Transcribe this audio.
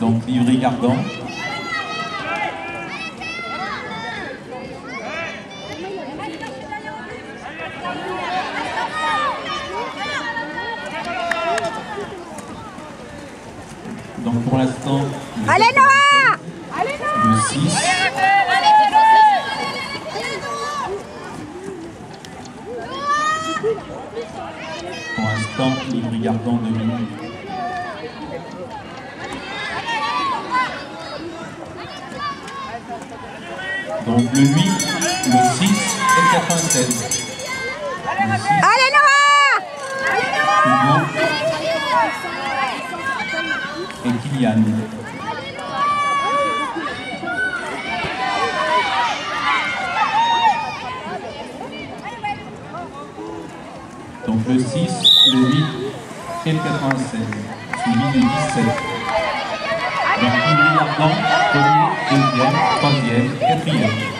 Donc Livry Gardant. Donc pour l'instant, Allez Noah le 6. Pour l'instant, Livry Gardant domine. Donc le 8, le 6 et le 96. Le 6, Allez Noah Hugo et Kylian. Donc le 6, le 8 et le 96, suivi du 17. Donc Livry Gardant, premier, deuxième, troisième, quatrième.